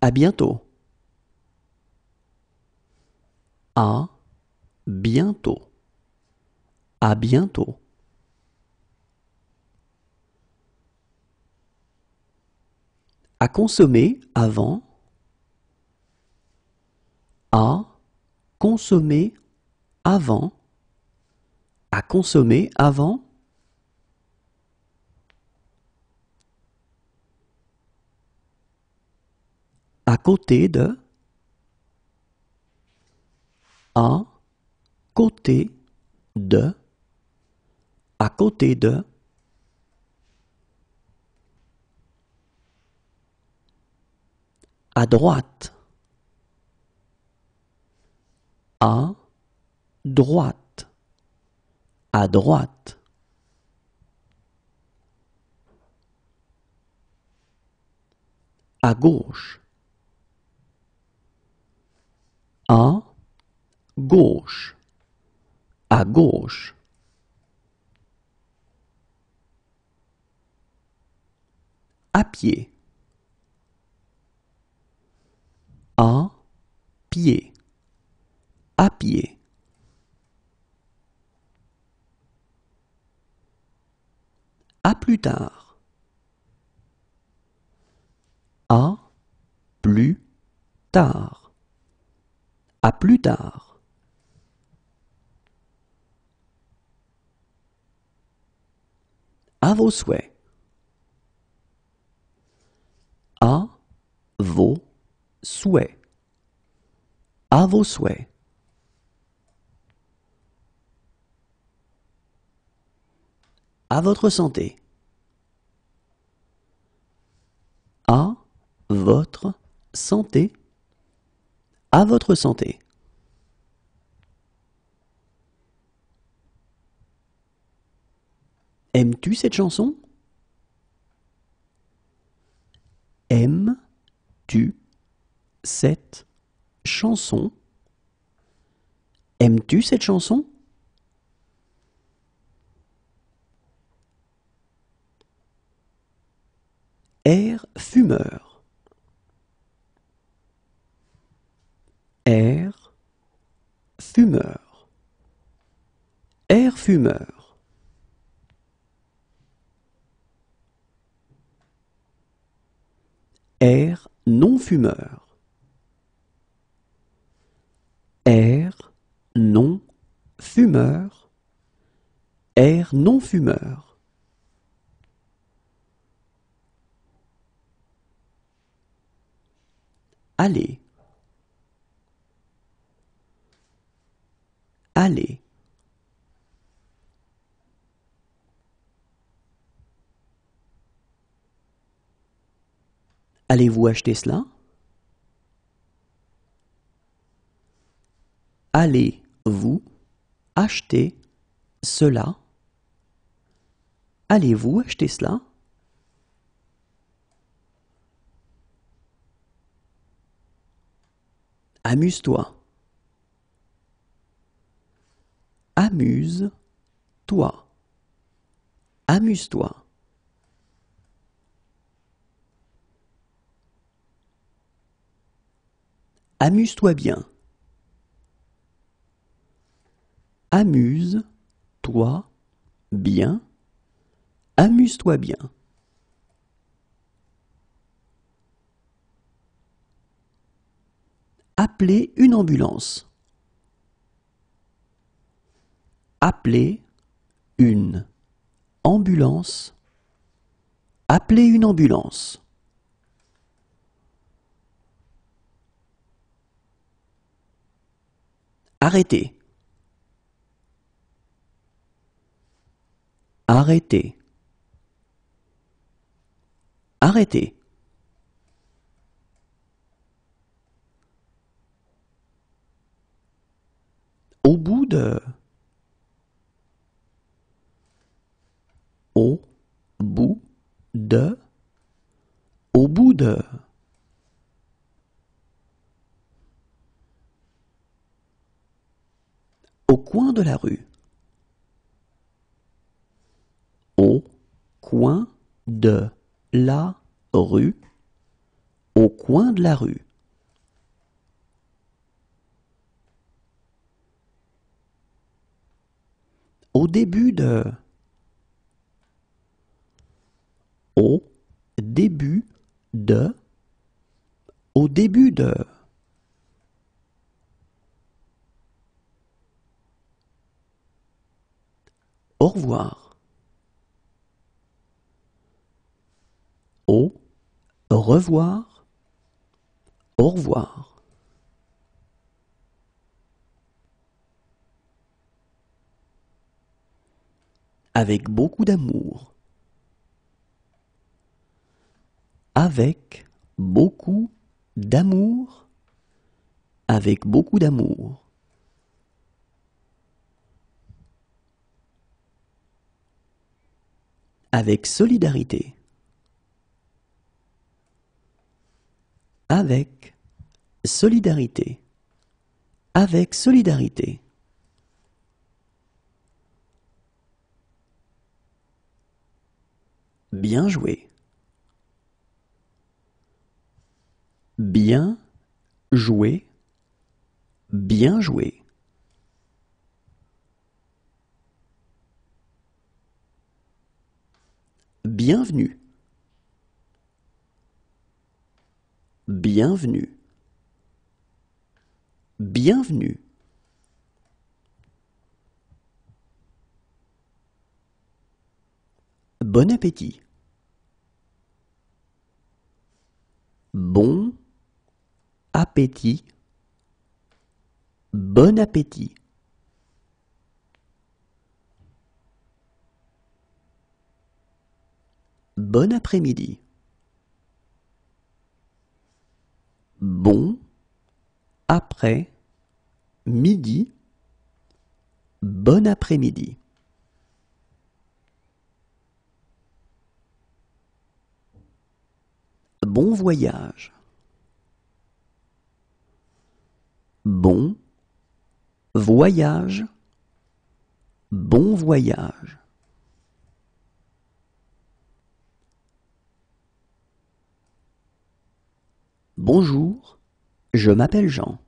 À bientôt. À bientôt. À bientôt. À consommer avant. À consommer avant. À consommer avant. À côté de. À côté de. À côté de. À droite. À droite. À droite. À gauche. À gauche. À gauche. À pied. À pied. À pied. À plus tard. À plus tard. À plus tard. À vos souhaits. À vos souhaits. À vos souhaits. À votre santé. À votre santé. À votre santé. Aimes-tu cette chanson? Aimes-tu cette chanson? Aimes-tu cette chanson? Air fumeur. Air fumeur. Air fumeur. Air non-fumeur. Air non-fumeur. Air non-fumeur. Allez. Allez. Allez-vous acheter cela? Allez-vous acheter cela? Allez-vous acheter cela? Amuse-toi. Amuse-toi. Amuse-toi. Amuse-toi bien. Amuse-toi bien. Amuse-toi bien. Appelez une ambulance. Appelez une ambulance. Appelez une ambulance. Arrêtez. Arrêtez. Arrêtez. Au bout de... Au bout de... Au bout de... Au coin de Au coin de la rue. Au coin de la rue. Au début de. Au début de. Au début de. Au revoir. Au revoir. Au revoir. Avec beaucoup d'amour. Avec beaucoup d'amour. Avec beaucoup d'amour. Avec solidarité. Avec solidarité. Avec solidarité. Bien joué. Bien joué. Bien joué. Bienvenue. Bienvenue. Bienvenue. Bon appétit. Bon appétit. Bon appétit. Bon après-midi. Bon après midi. Bon après-midi. Bon voyage. Bon voyage. Bon voyage. Bonjour, je m'appelle Jean.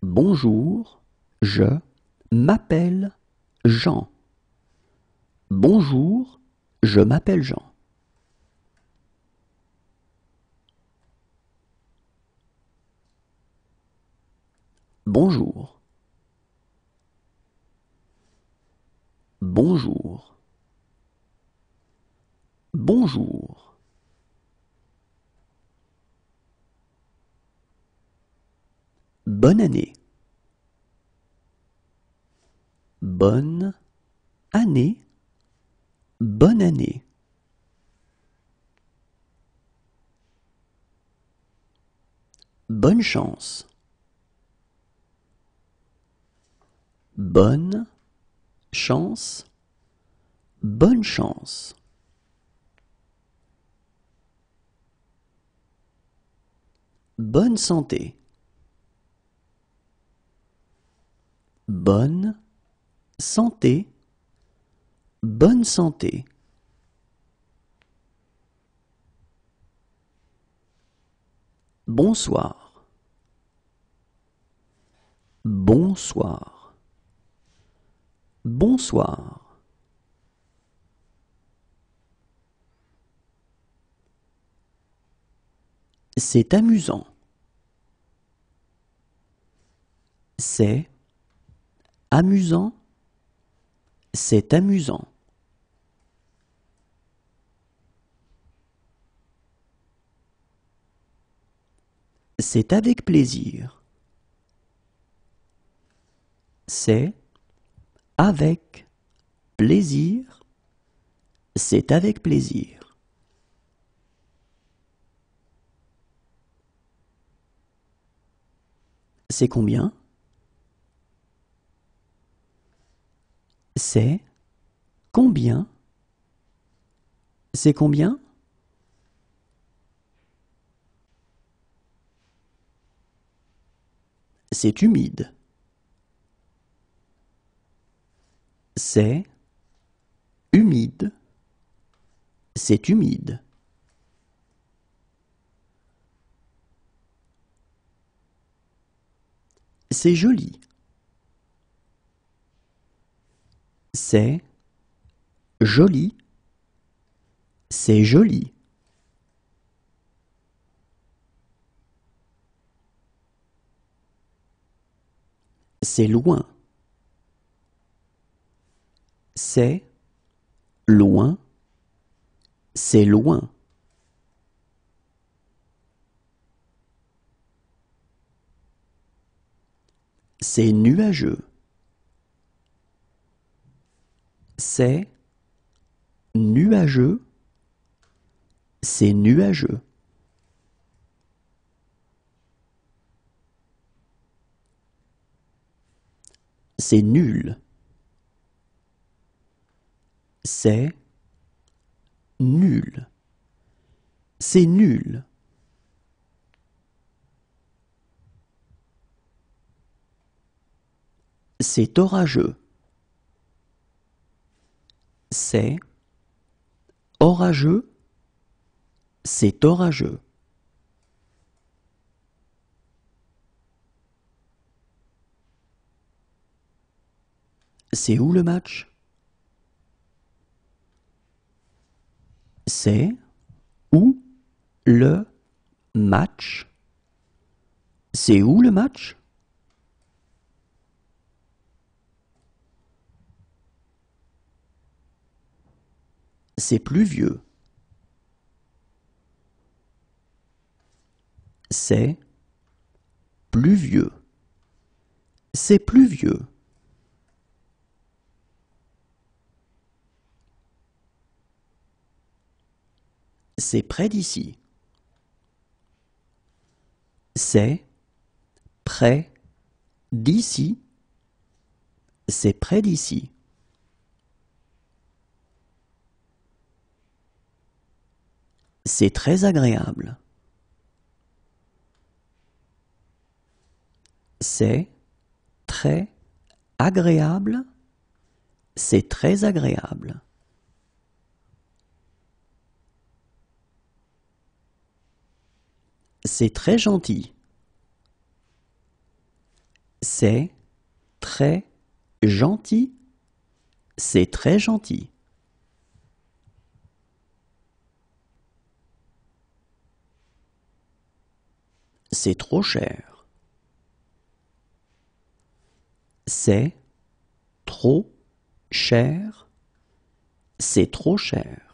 Bonjour, je m'appelle Jean. Bonjour, je m'appelle Jean. Bonjour. Bonjour. Bonjour. Bonne année. Bonne année. Bonne année. Bonne chance. Bonne chance. Bonne chance. Bonne santé. Bonne santé. Bonne santé. Bonsoir. Bonsoir. Bonsoir. C'est amusant. C'est amusant. C'est amusant. C'est avec plaisir. C'est avec plaisir. C'est avec plaisir. C'est combien? C'est combien? C'est combien? C'est humide. C'est humide. C'est humide. C'est joli. C'est joli. C'est joli. C'est loin. C'est loin. C'est loin. C'est nuageux. C'est nuageux. C'est nuageux. C'est nul. C'est nul. C'est nul. C'est orageux. C'est orageux. C'est orageux. C'est où le match? C'est où le match? C'est où le match? C'est pluvieux. C'est pluvieux. C'est pluvieux. C'est près d'ici. C'est près d'ici. C'est près d'ici. C'est très agréable. C'est très agréable. C'est très agréable. C'est très gentil. C'est très gentil. C'est très gentil. C'est trop cher. C'est trop cher. C'est trop cher.